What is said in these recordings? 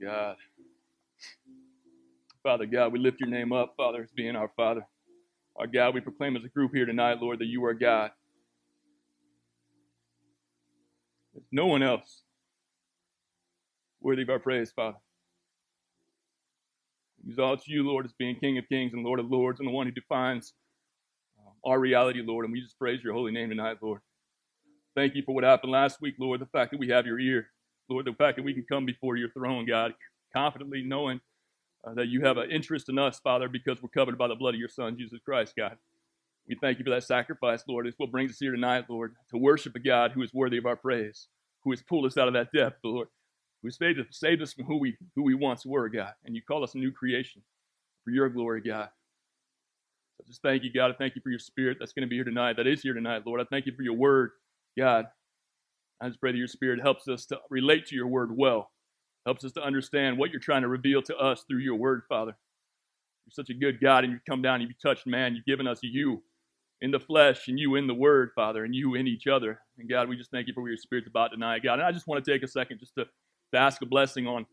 Father God. Father God, we lift your name up, Father, as being our Father. Our God, we proclaim as a group here tonight, Lord, that you are God. There's no one else worthy of our praise, Father. We exalt you, Lord, as being King of Kings and Lord of Lords, and the one who defines um, our reality, Lord. And we just praise your holy name tonight, Lord. Thank you for what happened last week, Lord. The fact that we have your ear, Lord. The fact that we can come before your throne, God, confidently knowing uh, that you have an interest in us, Father, because we're covered by the blood of your Son, Jesus Christ, God. We thank you for that sacrifice, Lord. It's what brings us here tonight, Lord, to worship a God who is worthy of our praise, who has pulled us out of that depth, Lord, who saved us, saved us from who we, who we once were, God. And you call us a new creation for your glory, God. So just thank you, God. I thank you for your spirit that's going to be here tonight, that is here tonight, Lord. I thank you for your word, God. I just pray that your spirit helps us to relate to your word well Helps us to understand what you're trying to reveal to us through your word, Father. You're such a good God, and you've come down and you've touched man. You've given us you in the flesh and you in the word, Father, and you in each other. And God, we just thank you for what your spirit's about tonight, God. And I just want to take a second just to, to ask a blessing on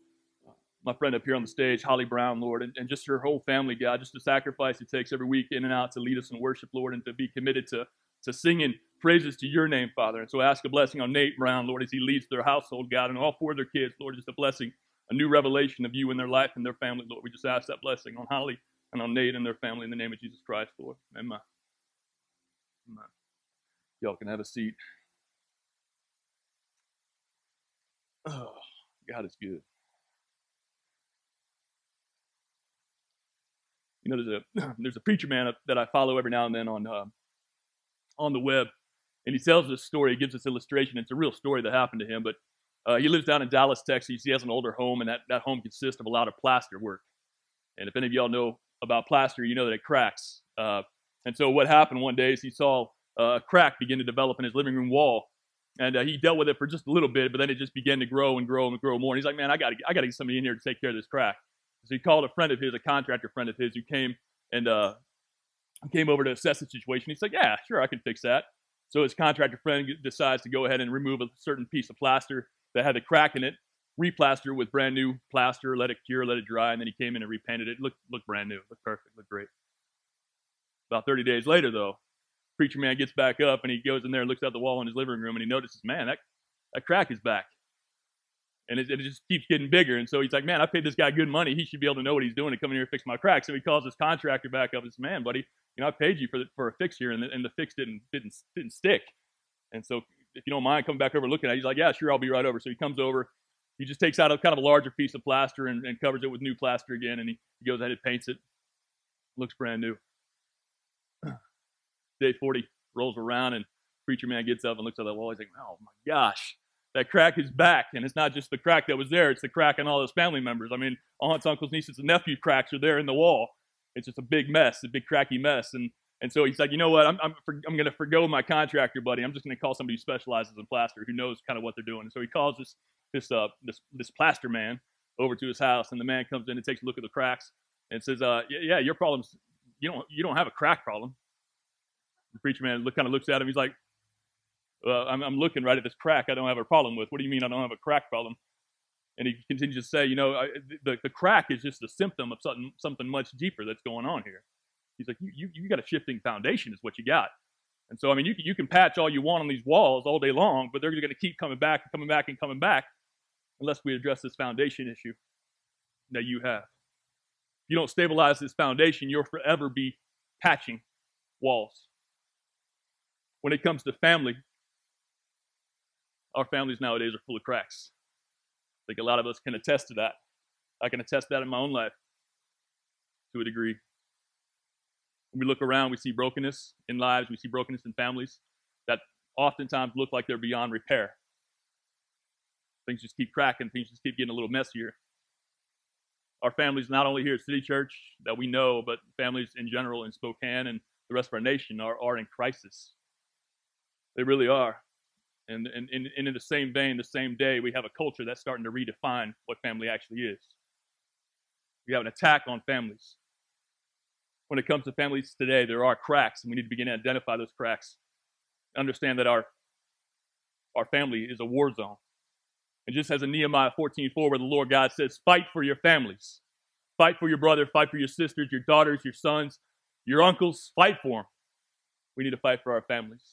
my friend up here on the stage, Holly Brown, Lord, and, and just her whole family, God, just the sacrifice it takes every week in and out to lead us in worship, Lord, and to be committed to, to singing praises to your name, Father. And so I ask a blessing on Nate Brown, Lord, as he leads their household, God, and all four of their kids, Lord, just a blessing, a new revelation of you in their life and their family, Lord. We just ask that blessing on Holly and on Nate and their family in the name of Jesus Christ, Lord. Amen. Amen. Y'all can have a seat. Oh, God is good. You know, there's a there's a preacher man that I follow every now and then on uh, on the web and he tells this story. He gives this illustration. It's a real story that happened to him, but uh, he lives down in Dallas, Texas. He has an older home, and that, that home consists of a lot of plaster work. And if any of y'all know about plaster, you know that it cracks. Uh, and so what happened one day is he saw a crack begin to develop in his living room wall, and uh, he dealt with it for just a little bit, but then it just began to grow and grow and grow more. And he's like, "Man, I got to I got to get somebody in here to take care of this crack." So he called a friend of his, a contractor friend of his, who came and uh, came over to assess the situation. He's like, "Yeah, sure, I can fix that." So his contractor friend decides to go ahead and remove a certain piece of plaster that had a crack in it, replaster with brand new plaster, let it cure, let it dry, and then he came in and repainted it. Looked looked brand new, looked perfect, looked great. About 30 days later, though, preacher man gets back up and he goes in there and looks out the wall in his living room and he notices, man, that, that crack is back. And it, it, just keeps getting bigger. And so he's like, man, I paid this guy good money. He should be able to know what he's doing to come in here and fix my crack. So he calls his contractor back up and says, man, buddy, you know, I paid you for the, for a fix here, and the, and the fix didn't didn't didn't stick. And so, if you don't mind coming back over looking at it, he's like, yeah, sure, I'll be right over. So he comes over. He just takes out a kind of a larger piece of plaster and, and covers it with new plaster again, and he, he goes ahead and paints it. Looks brand new. Day 40 rolls around, and preacher man gets up and looks at the wall. He's like, oh my gosh, that crack is back. And it's not just the crack that was there, it's the crack in all those family members. I mean, aunts, uncles, nieces, and nephew cracks are there in the wall. It's just a big mess, a big cracky mess. And and so he's like, you know what? I'm I'm, I'm going to forgo my contractor buddy. I'm just going to call somebody who specializes in plaster, who knows kind of what they're doing. And so he calls this this uh this this plaster man over to his house, and the man comes in and takes a look at the cracks and says, uh, yeah, your problem's you don't you don't have a crack problem. The preacher man look, kind of looks at him. He's like, uh, I'm, I'm looking right at this crack. I don't have a problem with. What do you mean I don't have a crack problem? And he continues to say, you know, I, the, the crack is just a symptom of something, something much deeper that's going on here. He's like, you, you, you got a shifting foundation is what you got. And so, I mean, you you can patch all you want on these walls all day long, but they're going to keep coming back and coming back and coming back unless we address this foundation issue that you have. If you don't stabilize this foundation, you'll forever be patching walls. When it comes to family, our families nowadays are full of cracks. I think a lot of us can attest to that. I can attest that in my own life to a degree. When we look around, we see brokenness in lives, we see brokenness in families that oftentimes look like they're beyond repair. Things just keep cracking, things just keep getting a little messier. Our families, not only here at City Church that we know, but families in general in Spokane and the rest of our nation, are, are in crisis. They really are. And, and, and, in the same vein, the same day, we have a culture that's starting to redefine what family actually is. We have an attack on families. When it comes to families today, there are cracks, and we need to begin to identify those cracks. Understand that our, our family is a war zone. And just as in Nehemiah 14 4, where the Lord God says, Fight for your families. Fight for your brother, fight for your sisters, your daughters, your sons, your uncles, fight for them. We need to fight for our families.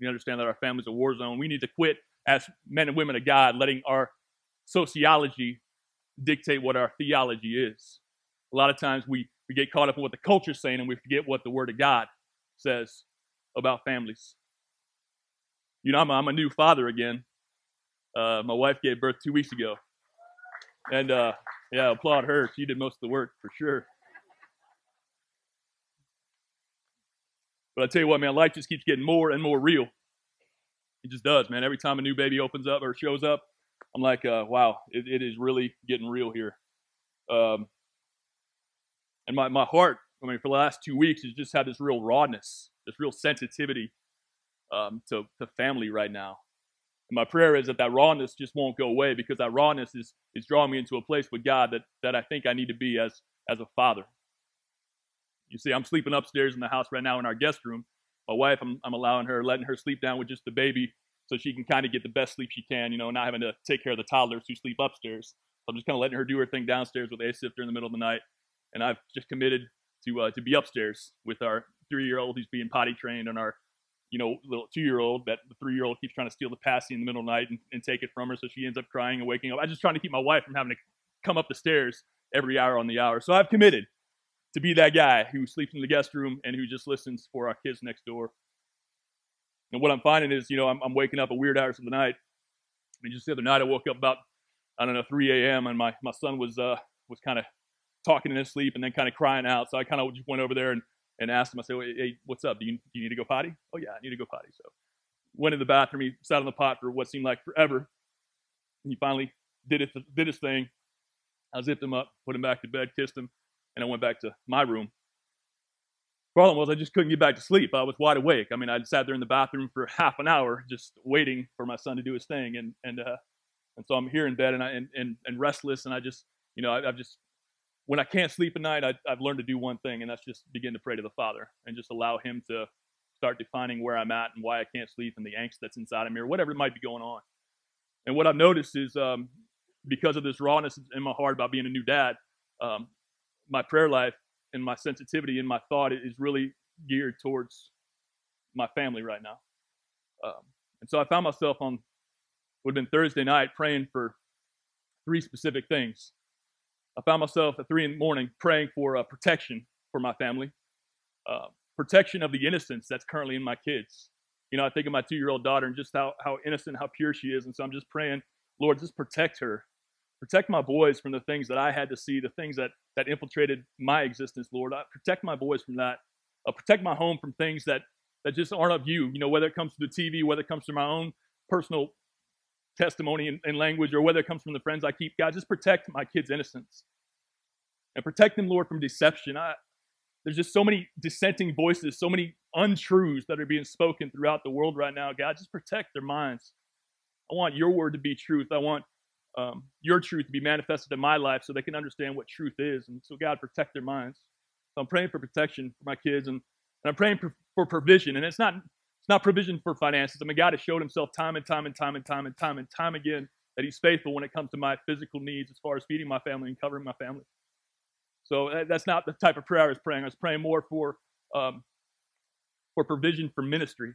We understand that our family's a war zone. We need to quit as men and women of God, letting our sociology dictate what our theology is. A lot of times we, we get caught up in what the culture's saying and we forget what the Word of God says about families. You know, I'm a, I'm a new father again. Uh, my wife gave birth two weeks ago. And uh, yeah, applaud her. She did most of the work for sure. But I tell you what, man, life just keeps getting more and more real. It just does, man. Every time a new baby opens up or shows up, I'm like, uh, wow, it, it is really getting real here. Um, and my, my heart, I mean, for the last two weeks, has just had this real rawness, this real sensitivity um, to, to family right now. And my prayer is that that rawness just won't go away because that rawness is, is drawing me into a place with God that, that I think I need to be as, as a father. You see, I'm sleeping upstairs in the house right now in our guest room. My wife, I'm, I'm allowing her, letting her sleep down with just the baby so she can kind of get the best sleep she can, you know, not having to take care of the toddlers who sleep upstairs. So I'm just kind of letting her do her thing downstairs with A-Sifter in the middle of the night. And I've just committed to uh, to be upstairs with our three-year-old who's being potty trained and our, you know, little two-year-old that the three-year-old keeps trying to steal the passy in the middle of the night and, and take it from her, so she ends up crying and waking up. I'm just trying to keep my wife from having to come up the stairs every hour on the hour. So I've committed to be that guy who sleeps in the guest room and who just listens for our kids next door. And what I'm finding is, you know, I'm, I'm waking up at weird hours of the night. And just the other night, I woke up about, I don't know, 3 a.m. and my, my son was uh, was kind of talking in his sleep and then kind of crying out. So I kind of just went over there and, and asked him. I said, "Hey, what's up? Do you, do you need to go potty?" "Oh yeah, I need to go potty." So went in the bathroom. He sat on the pot for what seemed like forever. And he finally did it did his thing. I zipped him up, put him back to bed, kissed him, and I went back to my room. Problem was, I just couldn't get back to sleep. I was wide awake. I mean, I sat there in the bathroom for half an hour just waiting for my son to do his thing, and and uh, and so I'm here in bed and I and and, and restless, and I just you know I, I've just when I can't sleep at night, I, I've learned to do one thing, and that's just begin to pray to the Father and just allow Him to start defining where I'm at and why I can't sleep and the angst that's inside of me or whatever it might be going on. And what I've noticed is um, because of this rawness in my heart about being a new dad, um, my prayer life and my sensitivity and my thought is really geared towards my family right now. Um, and so I found myself on would have been Thursday night praying for three specific things. I found myself at three in the morning praying for uh, protection for my family, uh, protection of the innocence that's currently in my kids. You know, I think of my two-year-old daughter and just how how innocent, how pure she is, and so I'm just praying, Lord, just protect her Protect my boys from the things that I had to see, the things that, that infiltrated my existence, Lord. I protect my boys from that. Uh, protect my home from things that, that just aren't of you, you know, whether it comes to the TV, whether it comes to my own personal testimony and, and language, or whether it comes from the friends I keep. God, just protect my kids' innocence. And protect them, Lord, from deception. I, there's just so many dissenting voices, so many untruths that are being spoken throughout the world right now. God, just protect their minds. I want your word to be truth. I want um, your truth to be manifested in my life so they can understand what truth is. And so, God, protect their minds. So I'm praying for protection for my kids and, and I'm praying for, for provision. And it's not, it's not provision for finances. I mean, God has showed himself time and time and time and time and time and time again that he's faithful when it comes to my physical needs as far as feeding my family and covering my family. So uh, that's not the type of prayer I was praying. I was praying more for, um, for provision for ministry.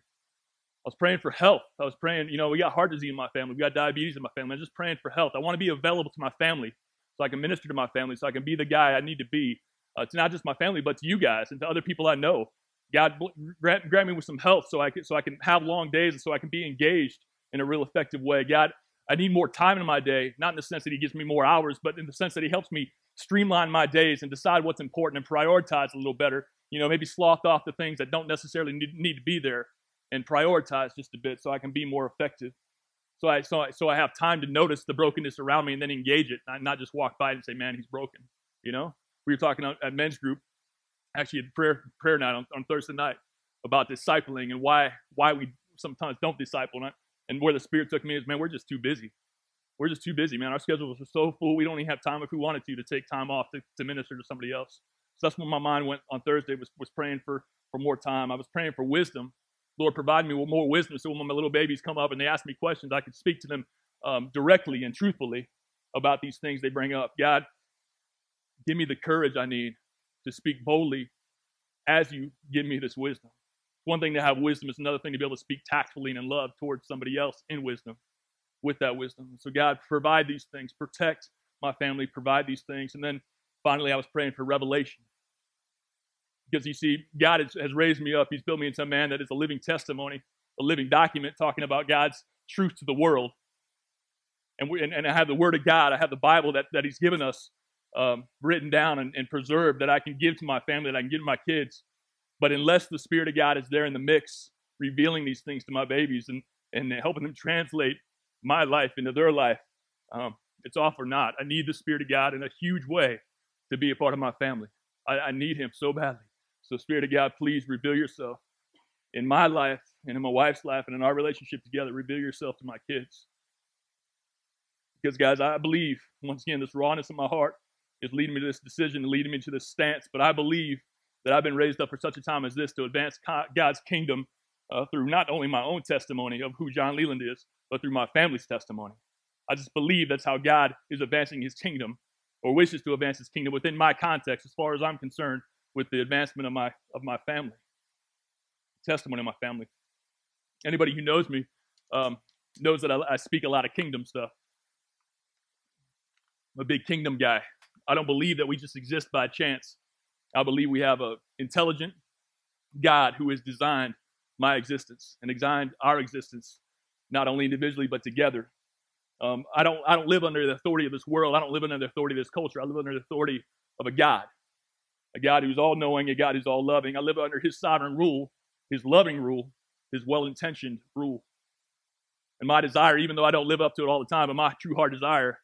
I was praying for health. I was praying, you know, we got heart disease in my family. We got diabetes in my family. I'm just praying for health. I want to be available to my family so I can minister to my family, so I can be the guy I need to be uh, to not just my family, but to you guys and to other people I know. God grant, grant me with some health so I can so I can have long days and so I can be engaged in a real effective way. God, I need more time in my day, not in the sense that He gives me more hours, but in the sense that He helps me streamline my days and decide what's important and prioritize a little better. You know, maybe slough off the things that don't necessarily need, need to be there and prioritize just a bit so I can be more effective. So I so I, so I have time to notice the brokenness around me and then engage it, not, not just walk by and say, "Man, he's broken." You know, we were talking at men's group, actually at prayer prayer night on, on Thursday night about discipling and why why we sometimes don't disciple. And, and where the Spirit took me is, man, we're just too busy. We're just too busy, man. Our schedules are so full. We don't even have time if we wanted to to take time off to, to minister to somebody else. So that's when my mind went on Thursday was was praying for for more time. I was praying for wisdom Lord, provide me with more wisdom so when my little babies come up and they ask me questions, I can speak to them um, directly and truthfully about these things they bring up. God, give me the courage I need to speak boldly as you give me this wisdom. One thing to have wisdom is another thing to be able to speak tactfully and in love towards somebody else in wisdom with that wisdom. So, God, provide these things, protect my family, provide these things. And then finally, I was praying for revelation. Because you see, God has, has raised me up. He's built me into a man that is a living testimony, a living document talking about God's truth to the world. And, we, and, and I have the Word of God, I have the Bible that, that He's given us um, written down and, and preserved that I can give to my family, that I can give to my kids. But unless the Spirit of God is there in the mix, revealing these things to my babies and, and helping them translate my life into their life, um, it's off or not. I need the Spirit of God in a huge way to be a part of my family. I, I need Him so badly. So, Spirit of God, please reveal yourself in my life and in my wife's life and in our relationship together. Reveal yourself to my kids. Because, guys, I believe, once again, this rawness in my heart is leading me to this decision, leading me to this stance. But I believe that I've been raised up for such a time as this to advance God's kingdom uh, through not only my own testimony of who John Leland is, but through my family's testimony. I just believe that's how God is advancing his kingdom or wishes to advance his kingdom within my context, as far as I'm concerned, with the advancement of my of my family, testimony of my family. Anybody who knows me um, knows that I, I speak a lot of kingdom stuff. I'm a big kingdom guy. I don't believe that we just exist by chance. I believe we have an intelligent God who has designed my existence and designed our existence, not only individually but together. Um, I don't I don't live under the authority of this world. I don't live under the authority of this culture. I live under the authority of a God, a God who's all knowing, a God who's all loving. I live under His sovereign rule, His loving rule, His well intentioned rule. And my desire, even though I don't live up to it all the time, but my true heart desire,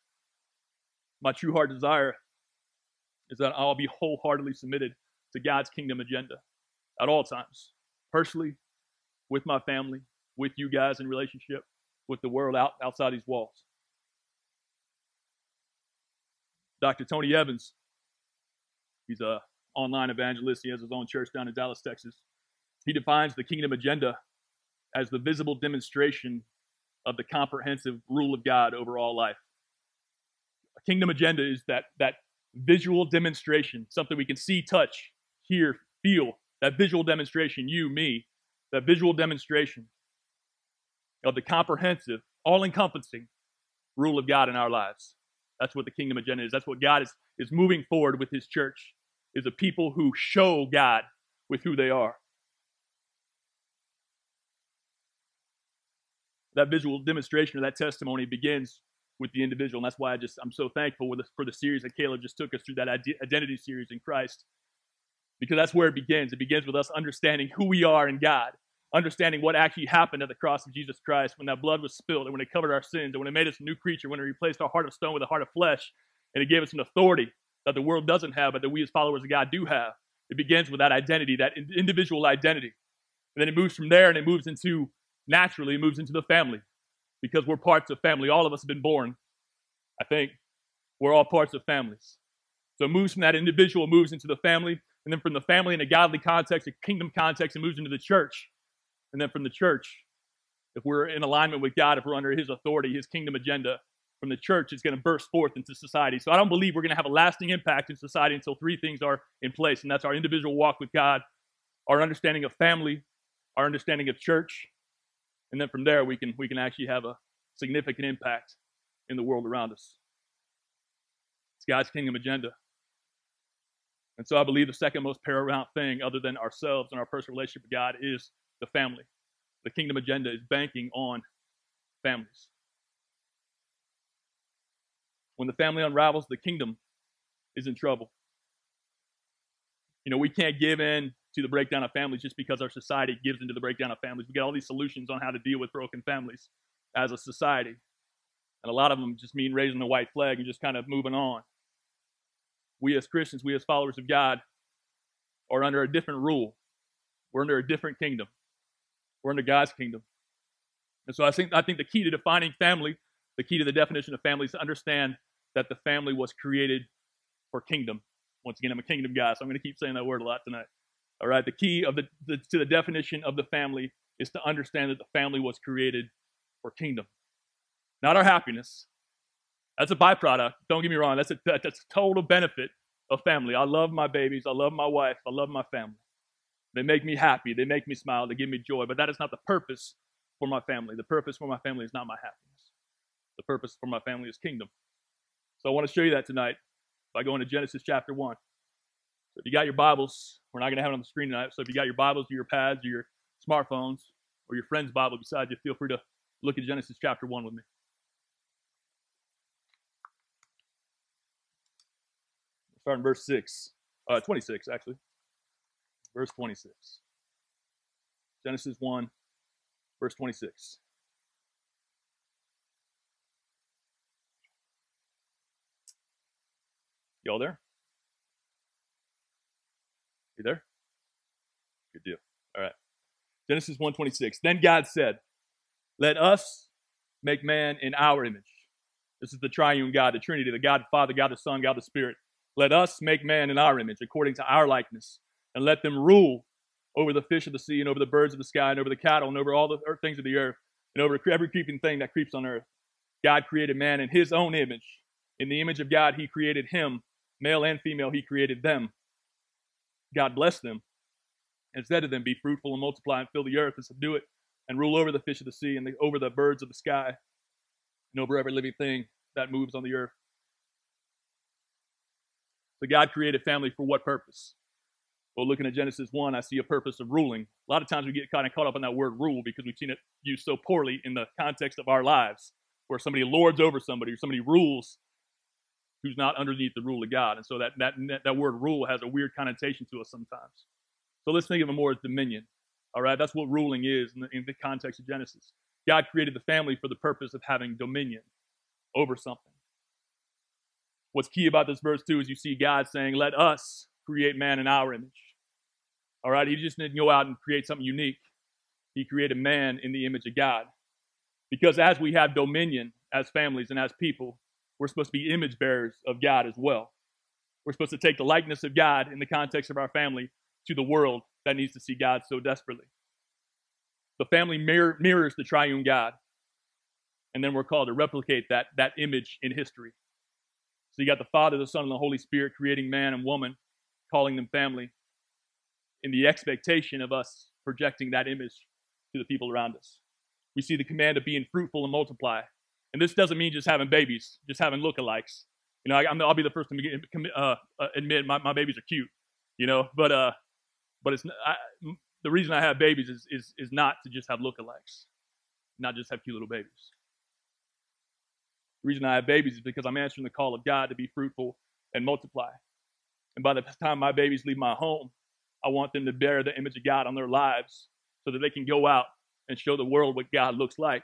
my true heart desire is that I'll be wholeheartedly submitted to God's kingdom agenda at all times, personally, with my family, with you guys in relationship, with the world out, outside these walls. Dr. Tony Evans, he's a online evangelist. He has his own church down in Dallas, Texas. He defines the kingdom agenda as the visible demonstration of the comprehensive rule of God over all life. A kingdom agenda is that that visual demonstration, something we can see, touch, hear, feel. That visual demonstration, you, me, that visual demonstration of the comprehensive, all encompassing rule of God in our lives. That's what the kingdom agenda is. That's what God is, is moving forward with his church, is a people who show God with who they are. That visual demonstration of that testimony begins with the individual. And that's why I just, I'm so thankful the, for the series that Caleb just took us through that identity series in Christ. Because that's where it begins. It begins with us understanding who we are in God, understanding what actually happened at the cross of Jesus Christ when that blood was spilled and when it covered our sins and when it made us a new creature, when it replaced our heart of stone with a heart of flesh, and it gave us an authority that the world doesn't have, but that we as followers of God do have. It begins with that identity, that individual identity. And then it moves from there and it moves into, naturally, it moves into the family because we're parts of family. All of us have been born, I think. We're all parts of families. So it moves from that individual, moves into the family, and then from the family in a godly context, a kingdom context, it moves into the church. And then from the church, if we're in alignment with God, if we're under His authority, His kingdom agenda, from the church, it's going to burst forth into society. So I don't believe we're going to have a lasting impact in society until three things are in place, and that's our individual walk with God, our understanding of family, our understanding of church, and then from there we can we can actually have a significant impact in the world around us. It's God's kingdom agenda. And so I believe the second most paramount thing, other than ourselves and our personal relationship with God, is the family. The kingdom agenda is banking on families. When the family unravels, the kingdom is in trouble. You know, we can't give in to the breakdown of families just because our society gives into the breakdown of families. We get all these solutions on how to deal with broken families as a society. And a lot of them just mean raising the white flag and just kind of moving on. We as Christians, we as followers of God, are under a different rule. We're under a different kingdom. We're under God's kingdom. And so I think I think the key to defining family, the key to the definition of family is to understand that the family was created for kingdom. Once again, I'm a kingdom guy, so I'm going to keep saying that word a lot tonight. All right, the key of the, the, to the definition of the family is to understand that the family was created for kingdom. not our happiness. That's a byproduct. Don't get me wrong. That's a, that's a total benefit of family. I love my babies. I love my wife. I love my family. They make me happy. They make me smile. They give me joy. But that is not the purpose for my family. The purpose for my family is not my happiness. The purpose for my family is kingdom. So I want to show you that tonight by going to Genesis chapter 1. So if you got your Bibles, we're not going to have it on the screen tonight. So if you got your Bibles or your pads or your smartphones or your friend's Bible beside you, feel free to look at Genesis chapter 1 with me. Starting verse 6, uh, 26, actually. Verse 26. Genesis 1, verse 26. Y'all there? You there? Good deal. All right. Genesis 1:26. Then God said, "Let us make man in our image." This is the triune God, the Trinity, the God the Father, God the Son, God the Spirit. Let us make man in our image, according to our likeness, and let them rule over the fish of the sea, and over the birds of the sky, and over the cattle, and over all the things of the earth, and over every creeping thing that creeps on earth. God created man in his own image. In the image of God, he created him. Male and female, he created them. God blessed them and said to them, Be fruitful and multiply and fill the earth and subdue it, and rule over the fish of the sea, and the, over the birds of the sky, and over every living thing that moves on the earth. So God created family for what purpose? Well, looking at Genesis 1, I see a purpose of ruling. A lot of times we get kind of caught up in that word rule because we've seen it used so poorly in the context of our lives, where somebody lords over somebody or somebody rules who's not underneath the rule of God. And so that, that, that word rule has a weird connotation to us sometimes. So let's think of it more as dominion. All right, that's what ruling is in the, in the context of Genesis. God created the family for the purpose of having dominion over something. What's key about this verse, too, is you see God saying, Let us create man in our image. All right, he just didn't go out and create something unique. He created man in the image of God. Because as we have dominion as families and as people, we're supposed to be image bearers of God as well. We're supposed to take the likeness of God in the context of our family to the world that needs to see God so desperately. The family mirror, mirrors the triune God. And then we're called to replicate that, that image in history. So you got the Father, the Son, and the Holy Spirit creating man and woman, calling them family, in the expectation of us projecting that image to the people around us. We see the command of being fruitful and multiply. And this doesn't mean just having babies, just having lookalikes. You know, I, will be the first to uh, uh, admit my, my babies are cute, you know, but uh, but it's I, the reason I have babies is, is is not to just have lookalikes, not just have cute little babies. The reason I have babies is because I'm answering the call of God to be fruitful and multiply. And by the time my babies leave my home, I want them to bear the image of God on their lives so that they can go out and show the world what God looks like.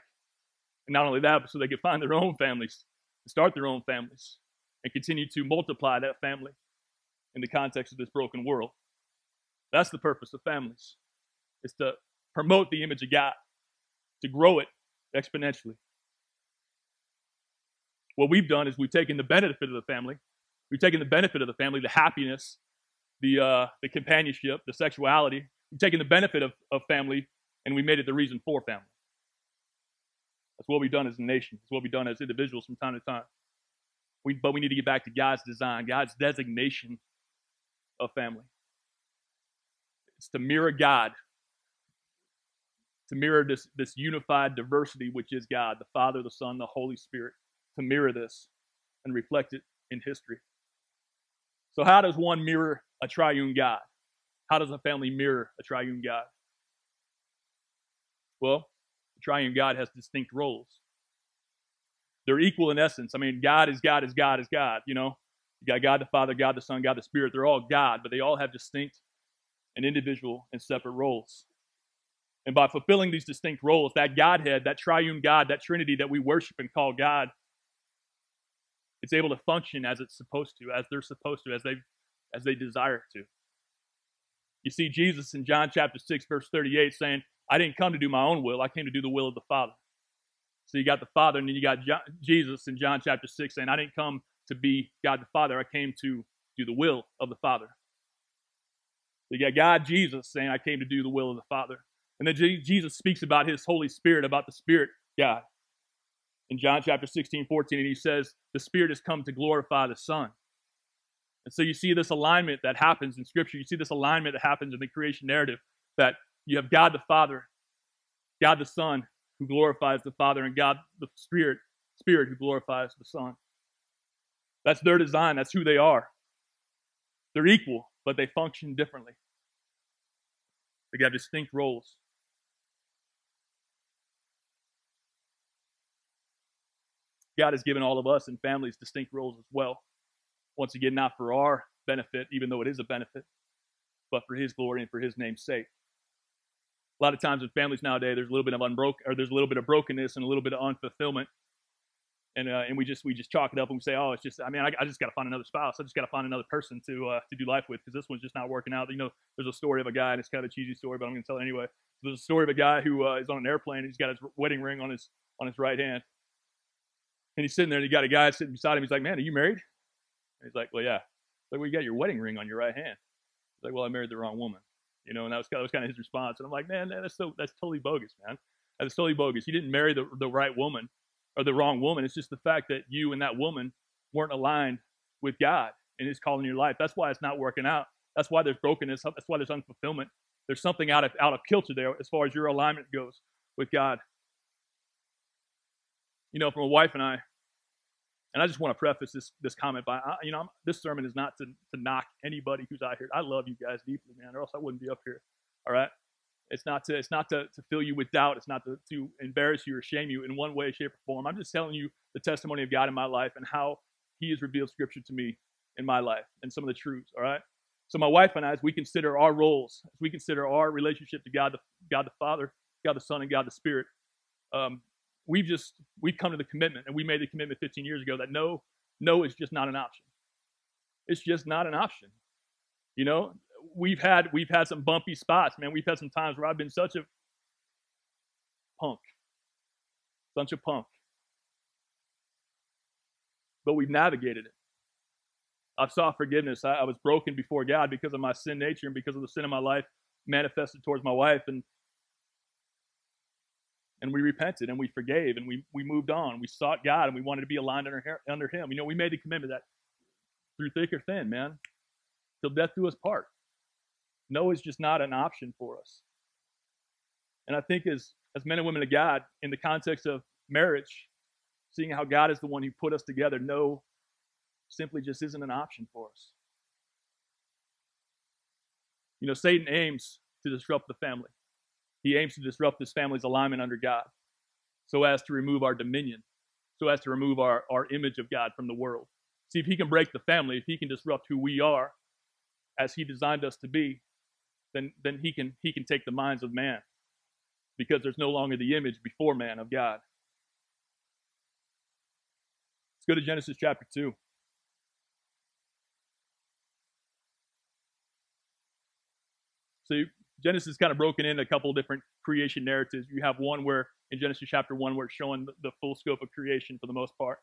And not only that, but so they can find their own families, start their own families, and continue to multiply that family in the context of this broken world. That's the purpose of families, is to promote the image of God, to grow it exponentially. What we've done is we've taken the benefit of the family, we've taken the benefit of the family, the happiness, the, uh, the companionship, the sexuality, we've taken the benefit of, of family, and we made it the reason for family. That's what we've done as a nation. It's what we've done as individuals from time to time. We, but we need to get back to God's design, God's designation of family. It's to mirror God, to mirror this, this unified diversity, which is God, the Father, the Son, the Holy Spirit, to mirror this and reflect it in history. So, how does one mirror a triune God? How does a family mirror a triune God? Well, triune God has distinct roles. They're equal in essence. I mean, God is God is God is God, you know. You got God the Father, God the Son, God the Spirit. They're all God, but they all have distinct and individual and separate roles. And by fulfilling these distinct roles, that Godhead, that triune God, that Trinity that we worship and call God, it's able to function as it's supposed to, as they're supposed to, as they as they desire it to. You see Jesus in John chapter 6, verse 38 saying, I didn't come to do my own will, I came to do the will of the Father. So you got the Father, and then you got John, Jesus in John chapter 6 saying, I didn't come to be God the Father, I came to do the will of the Father. So you got God, Jesus, saying, I came to do the will of the Father. And then Jesus speaks about his Holy Spirit, about the Spirit God in John chapter 16, 14, and he says, The Spirit has come to glorify the Son. And so you see this alignment that happens in Scripture. You see this alignment that happens in the creation narrative that you have God the Father, God the Son, who glorifies the Father, and God the Spirit, Spirit who glorifies the Son. That's their design. That's who they are. They're equal, but they function differently. They have distinct roles. God has given all of us and families distinct roles as well. Once again, not for our benefit, even though it is a benefit, but for His glory and for His name's sake. A lot of times in families nowadays, there's a little bit of unbroken, or there's a little bit of brokenness and a little bit of unfulfillment, and uh, and we just we just chalk it up and we say, oh, it's just, I mean, I, I just got to find another spouse. I just got to find another person to uh, to do life with because this one's just not working out. You know, there's a story of a guy, and it's kind of a cheesy story, but I'm going to tell it anyway. There's a story of a guy who uh, is on an airplane. And he's got his wedding ring on his on his right hand, and he's sitting there, and he got a guy sitting beside him. He's like, "Man, are you married?" And he's like, "Well, yeah." Like, well, you got your wedding ring on your right hand. He's like, "Well, I married the wrong woman." You know, and that was, that was kind of his response. And I'm like, "Man, that's so that's totally bogus, man. That's totally bogus. You didn't marry the the right woman or the wrong woman. It's just the fact that you and that woman weren't aligned with God and His calling in your life. That's why it's not working out. That's why there's brokenness. That's why there's unfulfillment. There's something out of out of kilter there as far as your alignment goes with God. You know, from a wife and I, and I just want to preface this this comment by, I, you know, I'm, this sermon is not to to knock anybody who's out here. I love you guys deeply, man, or else I wouldn't be up here. All right. It's not to it's not to, to fill you with doubt. It's not to, to embarrass you or shame you in one way, shape, or form. I'm just telling you the testimony of God in my life and how He has revealed Scripture to me in my life and some of the truths. All right. So my wife and I, as we consider our roles, as we consider our relationship to God, the God the Father, God the Son, and God the Spirit, um, we've just we've come to the commitment, and we made the commitment 15 years ago that no, no is just not an option. It's just not an option. You know, we've had we've had some bumpy spots, man. We've had some times where I've been such a punk, such a punk, but we've navigated it. I've sought forgiveness. I, I was broken before God because of my sin nature and because of the sin of my life manifested towards my wife, and and we repented and we forgave and we we moved on. We sought God and we wanted to be aligned under under Him. You know, we made the commitment that through thick or thin, man, till death do us part. No is just not an option for us. And I think as, as men and women of God, in the context of marriage, seeing how God is the one who put us together, no simply just isn't an option for us. You know, Satan aims to disrupt the family. He aims to disrupt this family's alignment under God so as to remove our dominion, so as to remove our, our image of God from the world. See, if he can break the family, if he can disrupt who we are as he designed us to be, then, then he, can, he can take the minds of man because there's no longer the image before man of God. Let's go to Genesis chapter 2. So Genesis is kind of broken into a couple different creation narratives. You have one where in Genesis chapter 1 where it's showing the, full scope of creation for the most part.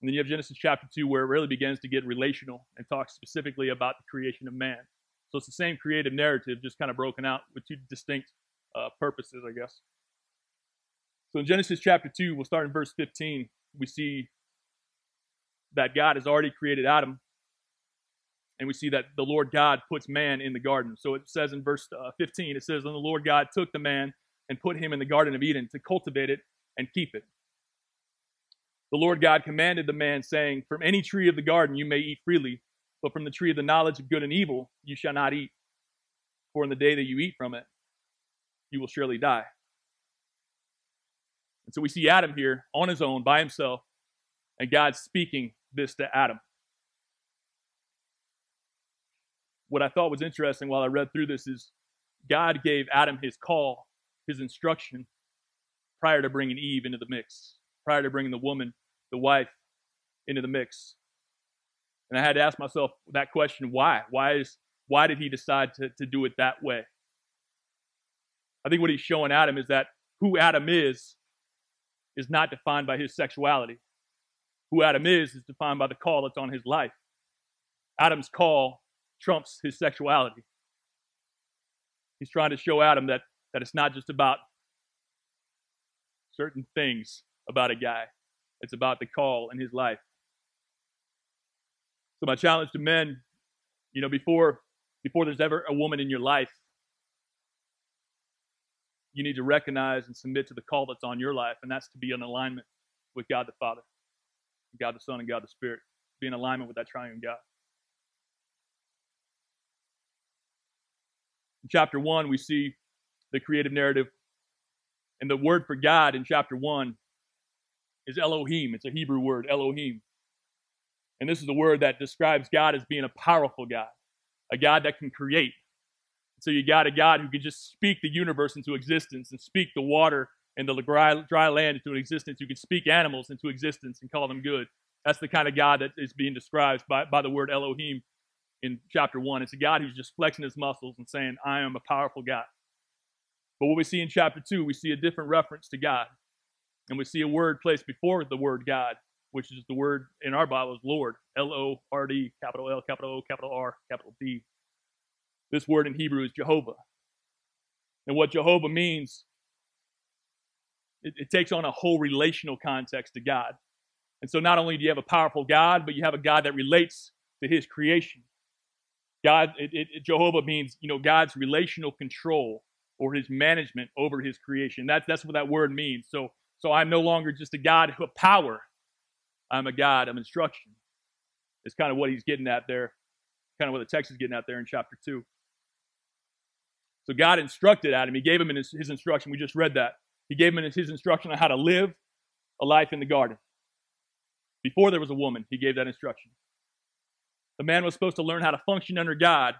And then you have Genesis chapter 2 where it really begins to get relational and talks specifically about the creation of man. So it's the same creative narrative, just kind of broken out with two distinct uh, purposes, I guess. So in Genesis chapter 2, we'll start in verse 15. We see that God has already created Adam. And we see that the Lord God puts man in the garden. So it says in verse uh, 15, it says, And the Lord God took the man and put him in the Garden of Eden to cultivate it and keep it. The Lord God commanded the man, saying, From any tree of the garden you may eat freely, but from the tree of the knowledge of good and evil you shall not eat. For in the day that you eat from it, you will surely die. And so we see Adam here on his own, by himself, and God speaking this to Adam. What I thought was interesting while I read through this is God gave Adam his call, his instruction, prior to bringing Eve into the mix, prior to bringing the woman, the wife, into the mix. And I had to ask myself that question why? Why, is, why did he decide to, to do it that way? I think what he's showing Adam is that who Adam is is not defined by his sexuality. Who Adam is is defined by the call that's on his life. Adam's call trumps his sexuality. He's trying to show Adam that, that it's not just about certain things about a guy. It's about the call in his life. So my challenge to men, you know, before before there's ever a woman in your life, you need to recognize and submit to the call that's on your life, and that's to be in alignment with God the Father, God the Son, and God the Spirit. Be in alignment with that triune God. In chapter 1, we see the creative narrative. And the word for God in chapter 1 is Elohim. It's a Hebrew word, Elohim. And this is a word that describes God as being a powerful God, a God that can create. So you got a God who can just speak the universe into existence and speak the water and the dry, dry land into existence, who can speak animals into existence and call them good. That's the kind of God that is being described by, by the word Elohim in chapter 1. It's a God who's just flexing his muscles and saying, I am a powerful God. But what we see in chapter 2, we see a different reference to God. And we see a word placed before the word God, which is the word in our Bible is Lord, L O R D, capital L, capital O, capital R, capital D. This word in Hebrew is Jehovah. And what Jehovah means, it, it takes on a whole relational context to God. And so not only do you have a powerful God, but you have a God that relates to his creation. God, it, it, Jehovah means, you know, God's relational control or his management over his creation. That's, that's what that word means. So, so I'm no longer just a God of power. I'm a God of instruction. It's kind of what he's getting at there, kind of what the text is getting at there in chapter 2. So God instructed Adam. He gave him his, his instruction. We just read that. He gave him his instruction on how to live a life in the garden. Before there was a woman, he gave that instruction. The man was supposed to learn how to function under God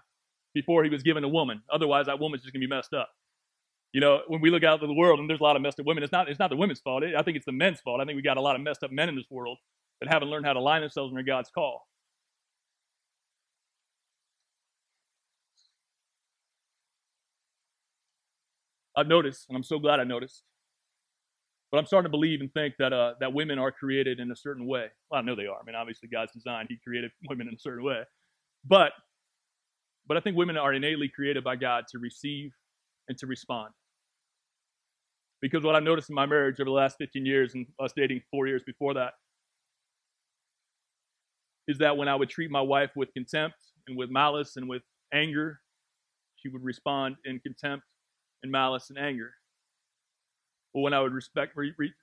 before he was given a woman. Otherwise, that woman's just going to be messed up. You know, when we look out to the world and there's a lot of messed up women, it's not, it's not the women's fault. I think it's the men's fault. I think we got a lot of messed up men in this world that haven't learned how to line themselves under God's call. I've noticed, and I'm so glad I noticed, but I'm starting to believe and think that uh, that women are created in a certain way. Well, I know they are. I mean, obviously, God's design; He created women in a certain way. But, but I think women are innately created by God to receive and to respond. Because what I've noticed in my marriage over the last 15 years, and us dating four years before that, is that when I would treat my wife with contempt and with malice and with anger, she would respond in contempt and malice and anger. But when I would respect, re, re,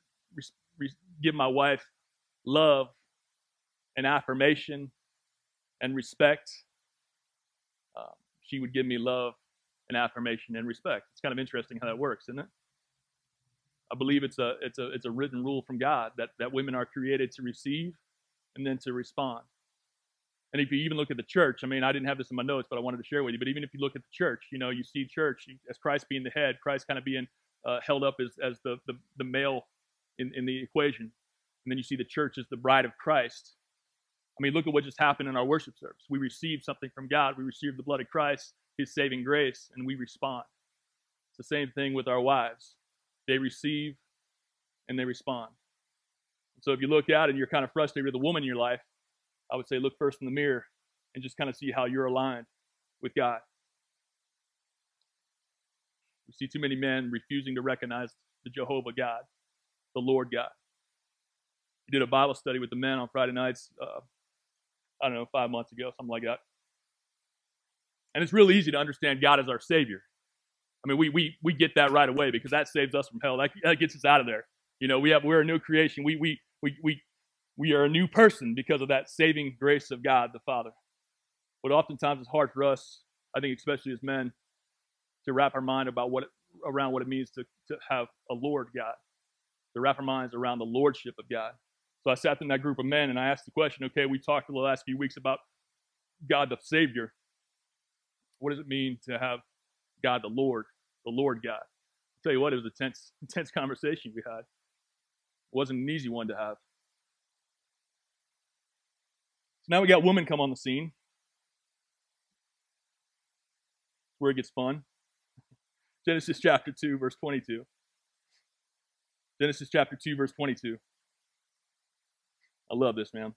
re, give my wife love and affirmation and respect, uh, she would give me love and affirmation and respect. It's kind of interesting how that works, isn't it? I believe it's a it's a it's a written rule from God that that women are created to receive and then to respond. And if you even look at the church, I mean, I didn't have this in my notes, but I wanted to share with you. But even if you look at the church, you know, you see church as Christ being the head, Christ kind of being uh, held up as, as the, the, the male in, in the equation. And then you see the church as the bride of Christ. I mean, look at what just happened in our worship service. We received something from God. We received the blood of Christ, his saving grace, and we respond. It's the same thing with our wives. They receive and they respond. So if you look out and you're kind of frustrated with a woman in your life, I would say look first in the mirror and just kind of see how you're aligned with God. We see too many men refusing to recognize the Jehovah God, the Lord God. We did a Bible study with the men on Friday nights, uh, I don't know, five months ago, something like that. And it's really easy to understand God as our Savior. I mean, we, we, we get that right away because that saves us from hell. That, that gets us out of there. You know, we have, we're a new creation. We, we, we, we, we are a new person because of that saving grace of God the Father. But oftentimes it's hard for us, I think, especially as men, to wrap our mind about what around what it means to, to have a Lord God, to wrap our minds around the lordship of God. So I sat in that group of men and I asked the question. Okay, we talked the last few weeks about God the Savior. What does it mean to have God the Lord, the Lord God? I'll tell you what, it was a tense, intense conversation we had. It wasn't an easy one to have. So now we got women come on the scene. Where it gets fun. Genesis chapter 2, verse 22. Genesis chapter 2, verse 22. I love this, man.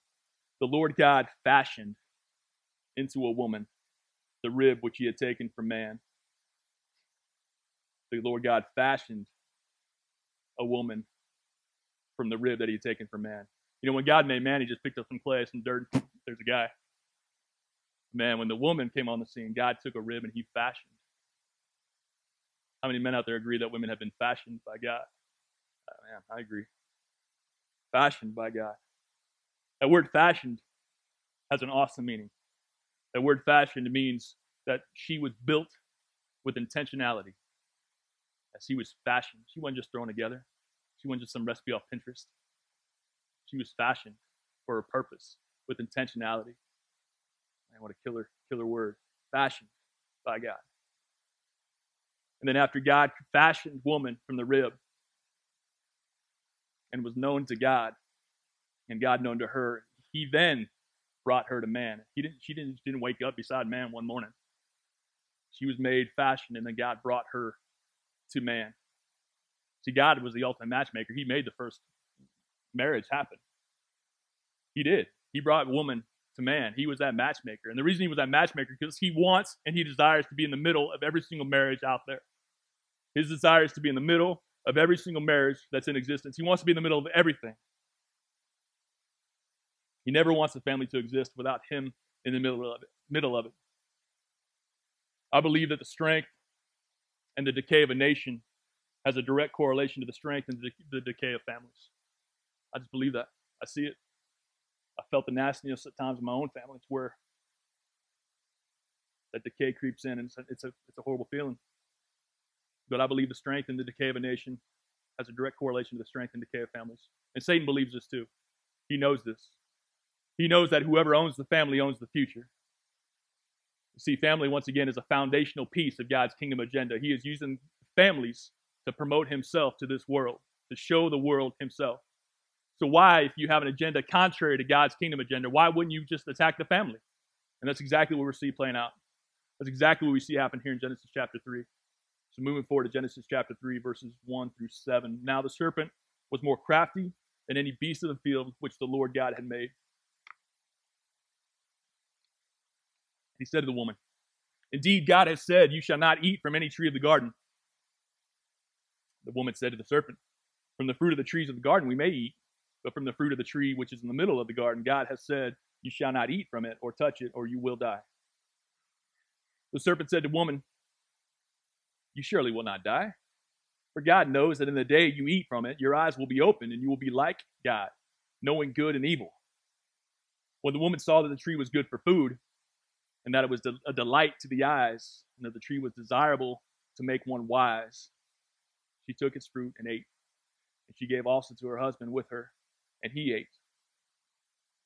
The Lord God fashioned into a woman the rib which he had taken from man. The Lord God fashioned a woman from the rib that he had taken from man. You know, when God made man, he just picked up some clay, some dirt, there's a guy. Man, when the woman came on the scene, God took a rib and he fashioned. How many men out there agree that women have been fashioned by God? Oh, man, I agree. Fashioned by God. That word fashioned has an awesome meaning. That word fashioned means that she was built with intentionality. As he was fashioned, she wasn't just thrown together. She wasn't just some recipe off Pinterest. She was fashioned for a purpose with intentionality. Man, what a killer, killer word. Fashioned by God. And then after God fashioned woman from the rib and was known to God, and God known to her, he then brought her to man. He didn't, she didn't, didn't wake up beside man one morning. She was made, fashioned, and then God brought her to man. See, God was the ultimate matchmaker. He made the first marriage happen. He did. He brought woman to man. He was that matchmaker. And the reason he was that matchmaker because he wants and he desires to be in the middle of every single marriage out there. His desire is to be in the middle of every single marriage that's in existence. He wants to be in the middle of everything. He never wants the family to exist without him in the middle of it. Middle of it. I believe that the strength and the decay of a nation has a direct correlation to the strength and the decay of families. I just believe that. I see it. I felt the nastiness at times in my own family. It's where that decay creeps in, and it's a, it's a, it's a horrible feeling. But I believe the strength and the decay of a nation has a direct correlation to the strength and decay of families. And Satan believes this too. He knows this. He knows that whoever owns the family owns the future. You see, family, once again, is a foundational piece of God's kingdom agenda. He is using families to promote himself to this world, to show the world himself. So, why, if you have an agenda contrary to God's kingdom agenda, why wouldn't you just attack the family? And that's exactly what we see playing out. That's exactly what we see happen here in Genesis chapter 3. So, moving forward to Genesis chapter 3, verses 1 through 7. Now the serpent was more crafty than any beast of the field which the Lord God had made. He said to the woman, Indeed, God has said, You shall not eat from any tree of the garden. The woman said to the serpent, From the fruit of the trees of the garden we may eat, but from the fruit of the tree which is in the middle of the garden, God has said, You shall not eat from it or touch it, or you will die. The serpent said to woman, You surely will not die. For God knows that in the day you eat from it, your eyes will be opened, and you will be like God, knowing good and evil. When the woman saw that the tree was good for food, and that it was a delight to the eyes, and that the tree was desirable to make one wise, she took its fruit and ate. And she gave also to her husband with her, and he ate.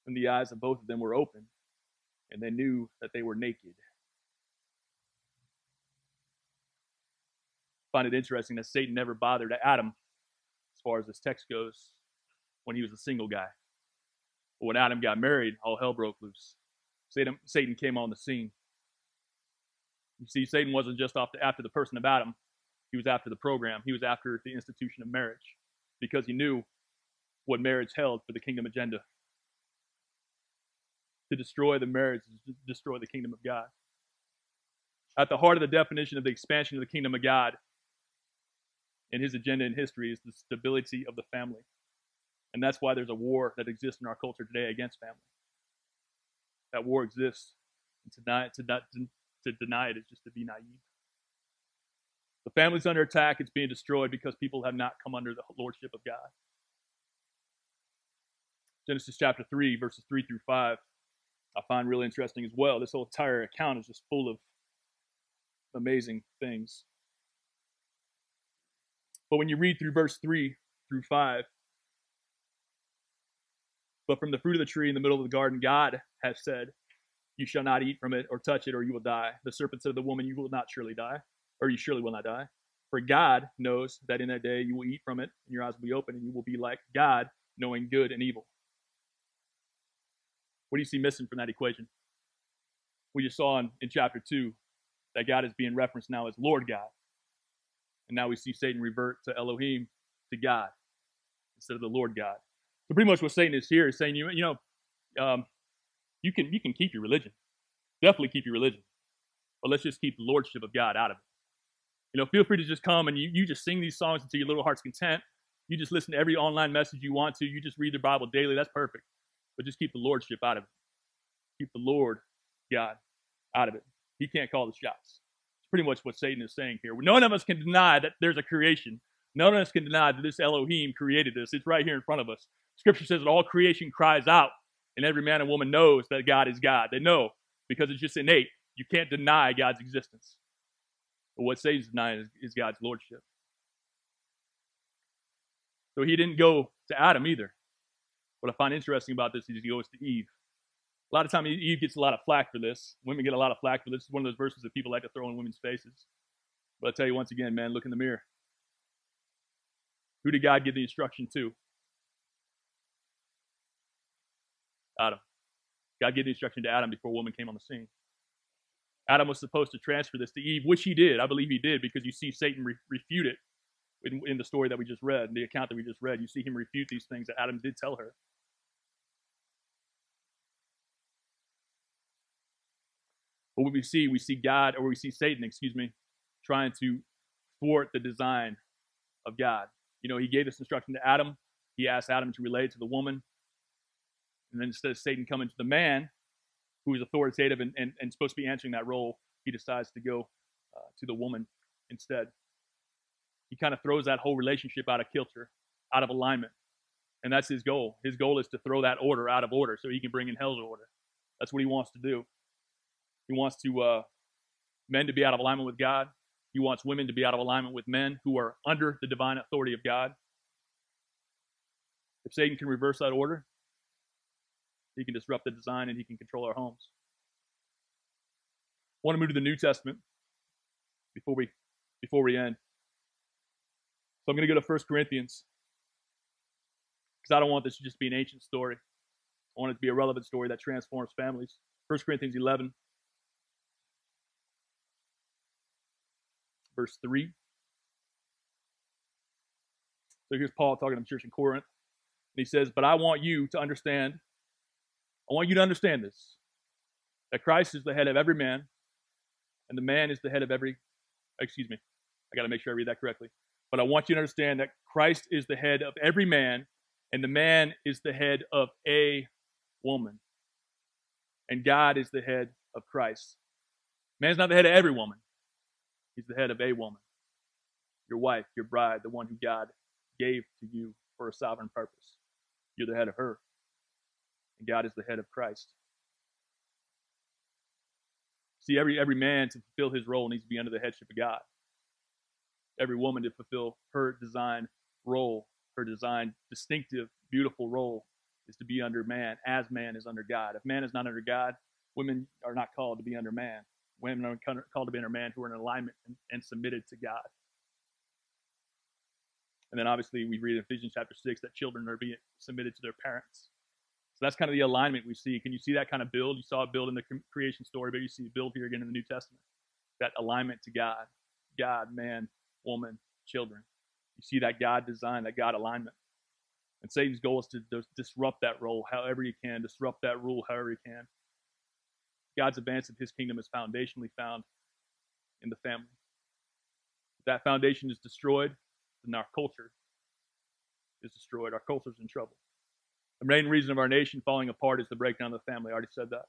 And the eyes of both of them were opened, and they knew that they were naked. Find it interesting that Satan never bothered Adam, as far as this text goes, when he was a single guy. But when Adam got married, all hell broke loose. Satan, Satan came on the scene. You see, Satan wasn't just after the person of Adam, he was after the program. He was after the institution of marriage because he knew what marriage held for the kingdom agenda. To destroy the marriage is destroy the kingdom of God. At the heart of the definition of the expansion of the kingdom of God and his agenda in history is the stability of the family. And that's why there's a war that exists in our culture today against family. That war exists. And to deny, to, not, to, to deny it is just to be naive. The family's under attack. It's being destroyed because people have not come under the lordship of God. Genesis chapter 3, verses 3 through 5, I find really interesting as well. This whole entire account is just full of amazing things. But when you read through verse 3 through 5, but from the fruit of the tree in the middle of the garden, God has said, You shall not eat from it or touch it, or you will die. The serpent said to the woman, You will not surely die or you surely will not die. For God knows that in that day you will eat from it, and your eyes will be open, and you will be like God, knowing good and evil. What do you see missing from that equation? We just saw in, in chapter 2 that God is being referenced now as Lord God. And now we see Satan revert to Elohim, to God, instead of the Lord God. So pretty much what Satan is here is saying, you, you know, um, you can you can keep your religion, definitely keep your religion, but let's just keep the lordship of God out of it. You know, feel free to just come and you, you just sing these songs until your little heart's content. You just listen to every online message you want to. You just read the Bible daily. That's perfect. But just keep the lordship out of it. Keep the Lord God out of it. He can't call the shots. Pretty much what Satan is saying here. None of us can deny that there's a creation. None of us can deny that this Elohim created this. It's right here in front of us. Scripture says that all creation cries out, and every man and woman knows that God is God. They know because it's just innate. You can't deny God's existence. But what Satan's denying is, is God's lordship. So he didn't go to Adam either. What I find interesting about this is he goes to Eve. A lot of times Eve gets a lot of flack for this. Women get a lot of flack for this. It's one of those verses that people like to throw in women's faces. But I tell you once again, man, look in the mirror. Who did God give the instruction to? Adam. God gave the instruction to Adam before woman came on the scene. Adam was supposed to transfer this to Eve, which he did. I believe he did because you see Satan re- refute it in, in the story that we just read, in the account that we just read. You see him refute these things that Adam did tell her. But what we see, we see God, or we see Satan, excuse me, trying to thwart the design of God. You know, he gave this instruction to Adam. He asked Adam to relate to the woman. And then instead of Satan coming to the man, who is authoritative and, and, and supposed to be answering that role, he decides to go uh, to the woman instead. He kind of throws that whole relationship out of kilter, out of alignment. And that's his goal. His goal is to throw that order out of order so he can bring in hell's order. That's what he wants to do. He wants to uh, men to be out of alignment with God. He wants women to be out of alignment with men who are under the divine authority of God. If Satan can reverse that order, he can disrupt the design and he can control our homes. I want to move to the New Testament before we before we end. So I'm going to go to 1 Corinthians because I don't want this to just be an ancient story. I want it to be a relevant story that transforms families. 1 Corinthians 11, verse 3. So here's Paul talking to the church in Corinth. And he says, But I want you to understand, I want you to understand this, that Christ is the head of every man, and the man is the head of every, excuse me, I got to make sure I read that correctly. But I want you to understand that Christ is the head of every man, and the man is the head of a woman. And God is the head of Christ. Man's not the head of every woman, He's the head of a woman, your wife, your bride, the one who God gave to you for a sovereign purpose. You're the head of her. And God is the head of Christ. See, every, every man to fulfill his role needs to be under the headship of God. Every woman to fulfill her design role, her design distinctive, beautiful role is to be under man as man is under God. If man is not under God, women are not called to be under man. Women are called to be under man who are in alignment and, and submitted to God. And then obviously we read in Ephesians chapter 6 that children are being submitted to their parents. So that's kind of the alignment we see. Can you see that kind of build? You saw it build in the creation story, but you see it build here again in the New Testament. That alignment to God, God, man, woman, children. You see that God design, that God alignment. And Satan's goal is to disrupt that role however he can, disrupt that rule however he can. God's advance of his kingdom is foundationally found in the family. If that foundation is destroyed, then our culture is destroyed. Our culture is in trouble. The main reason of our nation falling apart is the breakdown of the family. I already said that.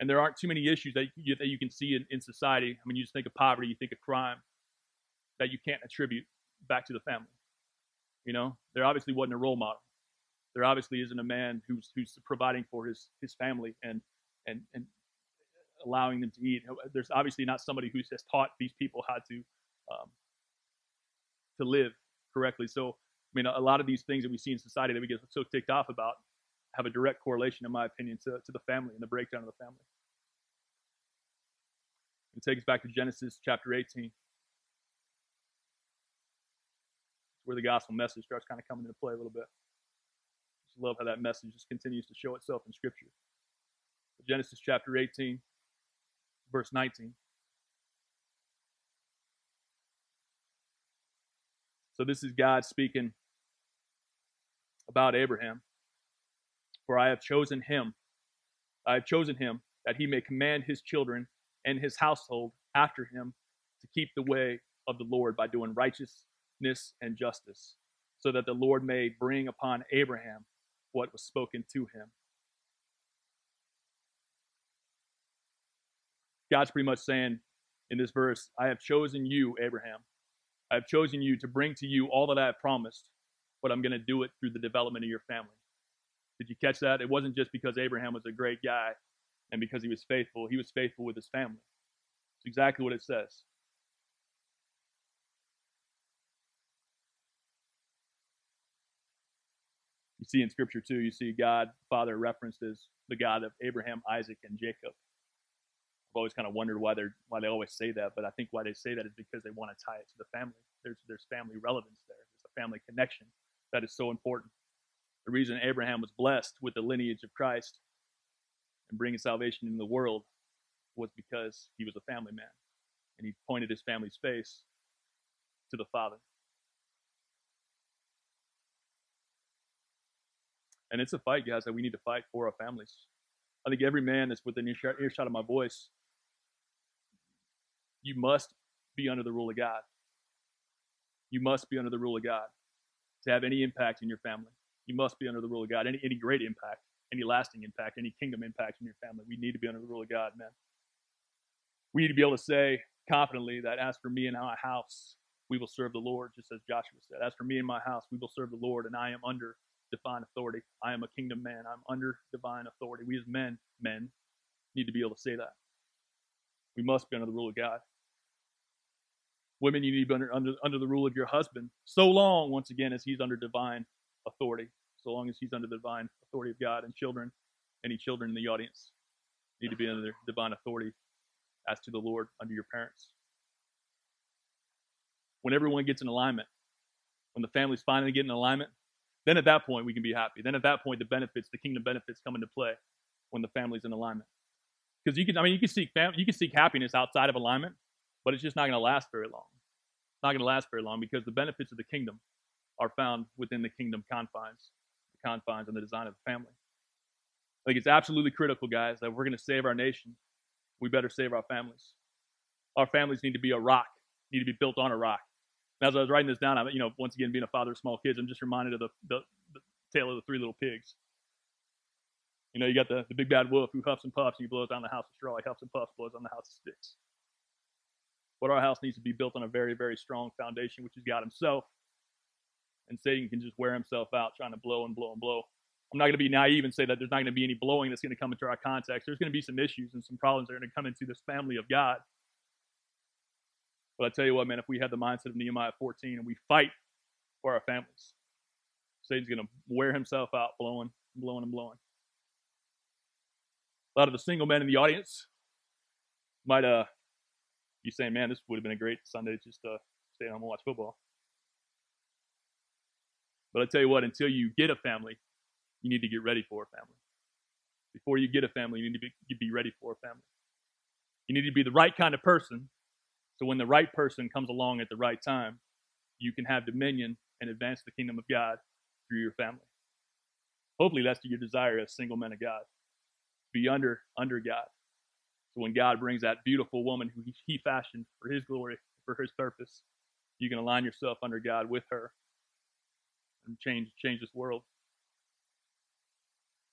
And there aren't too many issues that you, that you can see in, in society. I mean, you just think of poverty, you think of crime, that you can't attribute back to the family. You know, there obviously wasn't a role model. There obviously isn't a man who's who's providing for his his family and and, and allowing them to eat. There's obviously not somebody who has taught these people how to um, to live correctly. So, I mean, a lot of these things that we see in society that we get so ticked off about have a direct correlation, in my opinion, to, to the family and the breakdown of the family. It takes us back to Genesis chapter 18, where the gospel message starts kind of coming into play a little bit. Just love how that message just continues to show itself in Scripture. Genesis chapter 18, verse 19. So this is God speaking about Abraham. For I have chosen him. I have chosen him that he may command his children and his household after him to keep the way of the Lord by doing righteousness and justice so that the Lord may bring upon Abraham what was spoken to him. God's pretty much saying in this verse, I have chosen you, Abraham. I have chosen you to bring to you all that I have promised, but I'm going to do it through the development of your family. Did you catch that? It wasn't just because Abraham was a great guy and because he was faithful, he was faithful with his family. It's exactly what it says. You see in Scripture too, you see God, Father, referenced as the God of Abraham, Isaac, and Jacob. Always kind of wondered why they why they always say that, but I think why they say that is because they want to tie it to the family. There's there's family relevance there. There's a family connection that is so important. The reason Abraham was blessed with the lineage of Christ and bringing salvation in the world was because he was a family man, and he pointed his family's face to the Father. And it's a fight, guys, that we need to fight for our families. I think every man that's within earshot of my voice, you must be under the rule of God. You must be under the rule of God to have any impact in your family. You must be under the rule of God, any, any great impact, any lasting impact, any kingdom impact in your family. We need to be under the rule of God, man. We need to be able to say confidently that as for me and my house, we will serve the Lord, just as Joshua said. As for me and my house, we will serve the Lord, and I am under divine authority. I am a kingdom man. I'm under divine authority. We as men, men, need to be able to say that. We must be under the rule of God. Women, you need to be under, under, under the rule of your husband so long, once again, as he's under divine authority, so long as he's under the divine authority of God. And children, any children in the audience, need to be under divine authority as to the Lord under your parents. When everyone gets in alignment, when the family's finally getting in alignment, then at that point we can be happy. Then at that point the benefits, the kingdom benefits come into play when the family's in alignment. Because you can, I mean, you can seek fam- you can seek happiness outside of alignment, but it's just not going to last very long. It's not going to last very long because the benefits of the kingdom are found within the kingdom confines, the confines and the design of the family. Like it's absolutely critical, guys, that we're going to save our nation. We better save our families. Our families need to be a rock, need to be built on a rock. And as I was writing this down, I'm, you know, once again, being a father of small kids, I'm just reminded of the, the, the tale of the three little pigs. You know, you got the, the big bad wolf who huffs and puffs and he blows down the house of straw. He huffs and puffs, blows down the house of sticks. But our house needs to be built on a very, very strong foundation, which is God Himself. And Satan can just wear himself out trying to blow and blow and blow. I'm not going to be naive and say that there's not going to be any blowing that's going to come into our context. There's going to be some issues and some problems that are going to come into this family of God. But I tell you what, man, if we have the mindset of Nehemiah 14 and we fight for our families, Satan's going to wear himself out, blowing, blowing, and blowing. A lot of the single men in the audience might uh, be saying, man, this would have been a great Sunday just to stay home and watch football. But I tell you what, until you get a family, you need to get ready for a family. Before you get a family, you need to be, be ready for a family. You need to be the right kind of person so when the right person comes along at the right time, you can have dominion and advance the kingdom of God through your family. Hopefully that's your desire as single men of God. Be under under God. So when God brings that beautiful woman who he fashioned for his glory, for his purpose, you can align yourself under God with her and change change this world.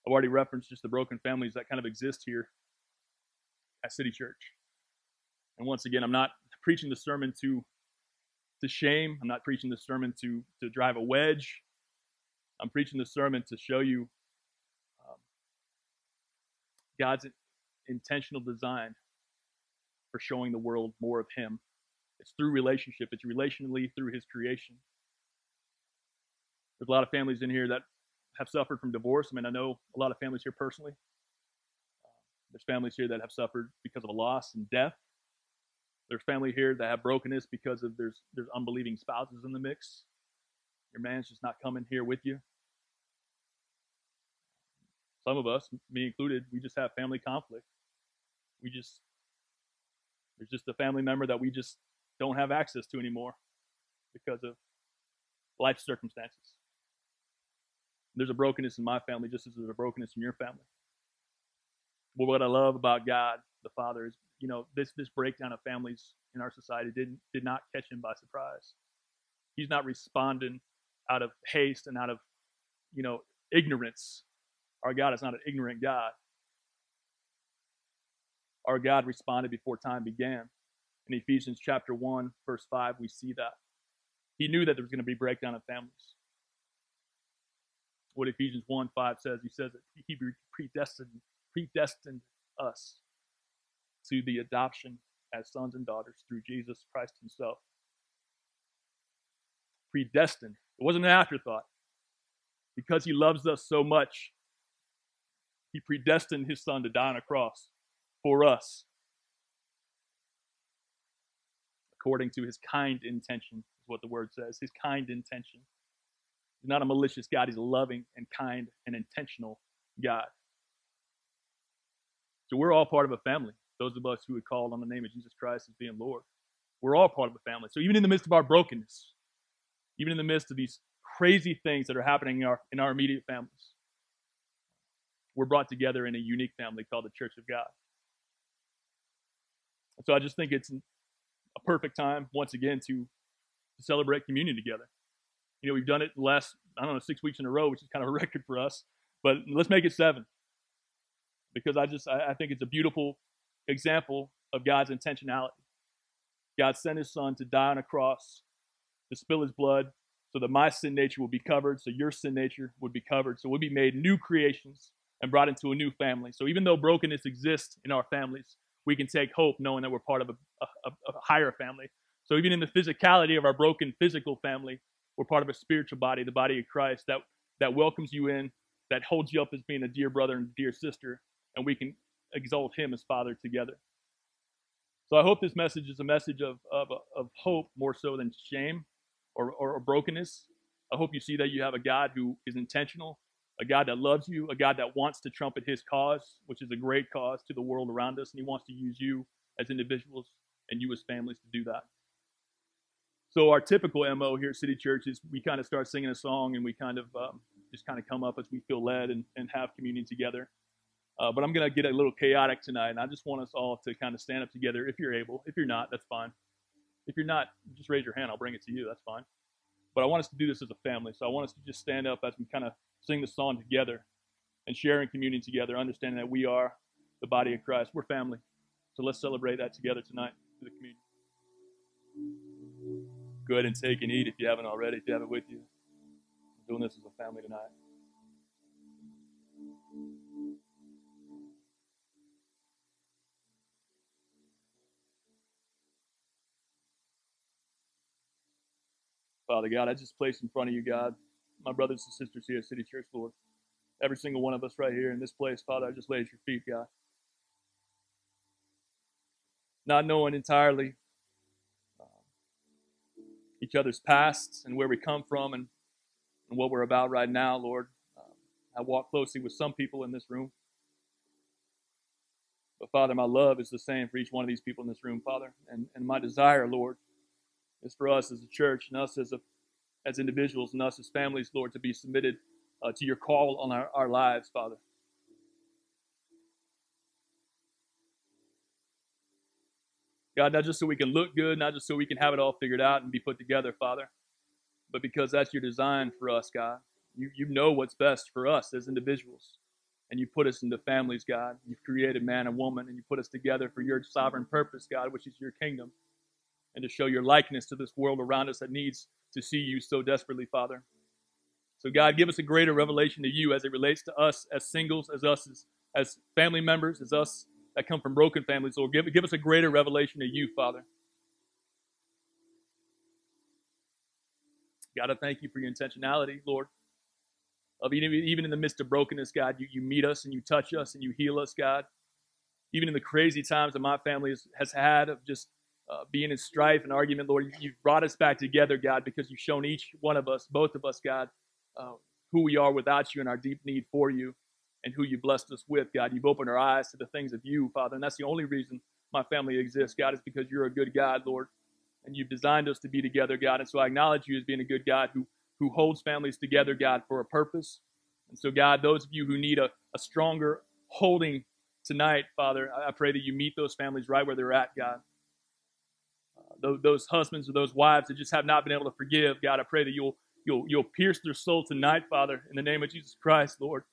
I've already referenced just the broken families that kind of exist here at City Church. And once again, I'm not preaching the sermon to to shame. I'm not preaching the sermon to to drive a wedge. I'm preaching the sermon to show you um, God's intentional design for showing the world more of Him. It's through relationship. It's relationally through His creation. There's a lot of families in here that have suffered from divorce. I mean, I know a lot of families here personally. There's families here that have suffered because of a loss and death. There's family here that have brokenness because of there's there's unbelieving spouses in the mix. Your man's just not coming here with you. Some of us, me included, we just have family conflict. We just there's just a family member that we just don't have access to anymore because of life circumstances. There's a brokenness in my family just as there's a brokenness in your family. But what I love about God the Father is you know, this this breakdown of families in our society didn't did not catch him by surprise. He's not responding out of haste and out of, you know, ignorance. Our God is not an ignorant God. Our God responded before time began. In Ephesians chapter 1, verse 5, we see that. He knew that there was going to be breakdown of families. What Ephesians 1 5 says, he says that he predestined, predestined us to the adoption as sons and daughters through Jesus Christ himself. Predestined. It wasn't an afterthought. Because he loves us so much, he predestined his son to die on a cross for us according to his kind intention, is what the word says. His kind intention. He's not a malicious God, he's a loving and kind and intentional God. So we're all part of a family. Those of us who would call on the name of Jesus Christ as being Lord. We're all part of a family. So even in the midst of our brokenness, even in the midst of these crazy things that are happening in our, in our immediate families, we're brought together in a unique family called the Church of God. So I just think it's a perfect time once again to, to celebrate communion together. You know, we've done it the last, I don't know, six weeks in a row, which is kind of a record for us, but let's make it seven. Because I just, I, I think it's a beautiful example of God's intentionality. God sent his son to die on a cross, to spill his blood, so that my sin nature will be covered, so your sin nature would be covered. So we'll be made new creations and brought into a new family. So even though brokenness exists in our families, we can take hope knowing that we're part of a, a, a higher family. So even in the physicality of our broken physical family, we're part of a spiritual body, the body of Christ, that, that welcomes you in, that holds you up as being a dear brother and dear sister, and we can exalt him as Father together. So I hope this message is a message of, of, of hope more so than shame or, or, or brokenness. I hope you see that you have a God who is intentional, a God that loves you, a God that wants to trumpet his cause, which is a great cause to the world around us, and he wants to use you as individuals and you as families to do that. So our typical MO here at City Church is we kind of start singing a song and we kind of um, just kind of come up as we feel led and, and have communion together. Uh, but I'm going to get a little chaotic tonight, and I just want us all to kind of stand up together if you're able. If you're not, that's fine. If you're not, just raise your hand. I'll bring it to you. That's fine. But I want us to do this as a family. So I want us to just stand up as we kind of sing the song together and sharing communion together, understanding that we are the body of Christ. We're family. So let's celebrate that together tonight through the communion. Go ahead and take and eat if you haven't already, if you have it with you. Doing this as a family tonight. Father God, I just place in front of you, God, my brothers and sisters here at City Church, Lord. Every single one of us right here in this place, Father, I just lay at your feet, God. Not knowing entirely uh, each other's past and where we come from and, and what we're about right now, Lord. Uh, I walk closely with some people in this room. But Father, my love is the same for each one of these people in this room, Father. And, and my desire, Lord, is for us as a church and us as a as individuals and us as families, Lord, to be submitted uh, to your call on our, our lives, Father. God, not just so we can look good, not just so we can have it all figured out and be put together, Father, but because that's your design for us, God. You, you know what's best for us as individuals. And you put us into families, God. You've created man and woman, and you put us together for your sovereign purpose, God, which is your kingdom, and to show your likeness to this world around us that needs to see you so desperately, Father. So, God, give us a greater revelation to you as it relates to us as singles, as us as, as family members, as us that come from broken families. Lord, give, give us a greater revelation to you, Father. God, I thank you for your intentionality, Lord. Of even, even in the midst of brokenness, God, you, you meet us and you touch us and you heal us, God. Even in the crazy times that my family has, has had of just uh, being in strife and argument, Lord, you've brought us back together, God, because you've shown each one of us, both of us, God, uh, who we are without you and our deep need for you and who you blessed us with, God. You've opened our eyes to the things of you, Father, and that's the only reason my family exists, God, is because you're a good God, Lord, and you've designed us to be together, God. And so I acknowledge you as being a good God who, who holds families together, God, for a purpose. And so, God, those of you who need a, a stronger holding tonight, Father, I pray that you meet those families right where they're at, God those husbands or those wives that just have not been able to forgive, God, I pray that you'll you'll, you'll pierce their soul tonight, Father, in the name of Jesus Christ, Lord.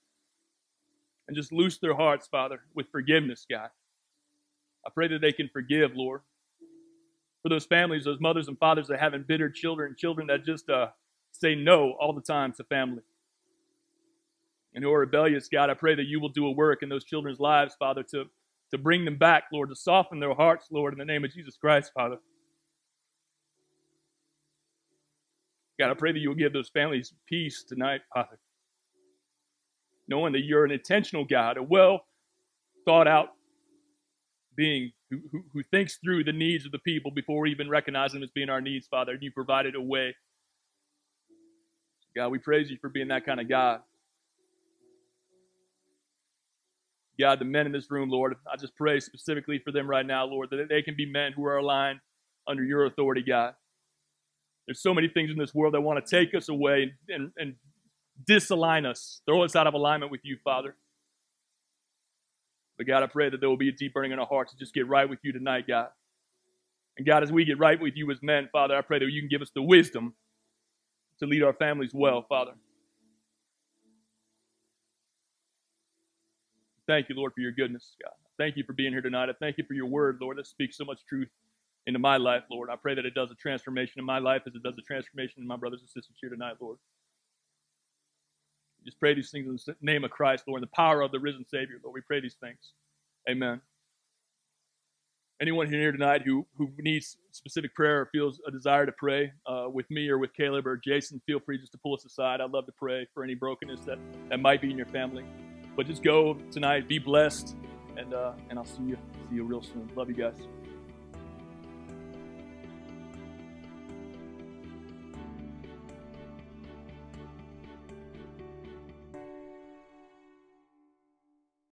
And just loose their hearts, Father, with forgiveness, God. I pray that they can forgive, Lord. For those families, those mothers and fathers that have embittered children, children that just uh, say no all the time to family. And who are rebellious, God, I pray that you will do a work in those children's lives, Father, to, to bring them back, Lord, to soften their hearts, Lord, in the name of Jesus Christ, Father. God, I pray that you will give those families peace tonight, Father. Knowing that you're an intentional God, a well thought out being who, who, who, thinks through the needs of the people before we even recognize them as being our needs, Father. And you provided a way. God, we praise you for being that kind of God. God, the men in this room, Lord, I just pray specifically for them right now, Lord, that they can be men who are aligned under your authority, God. There's so many things in this world that want to take us away and, and disalign us, throw us out of alignment with you, Father. But God, I pray that there will be a deep burning in our hearts to just get right with you tonight, God. And God, as we get right with you as men, Father, I pray that you can give us the wisdom to lead our families well, Father. Thank you, Lord, for your goodness, God. Thank you for being here tonight. I thank you for your word, Lord, that speaks so much truth into my life, Lord. I pray that it does a transformation in my life as it does a transformation in my brothers and sisters here tonight, Lord. Just pray these things in the name of Christ, Lord, in the power of the risen Savior, Lord. We pray these things. Amen. Anyone here tonight who, who needs specific prayer or feels a desire to pray uh, with me or with Caleb or Jason, feel free just to pull us aside. I'd love to pray for any brokenness that, that might be in your family. But just go tonight, be blessed, and uh, and I'll see you see you real soon. Love you guys.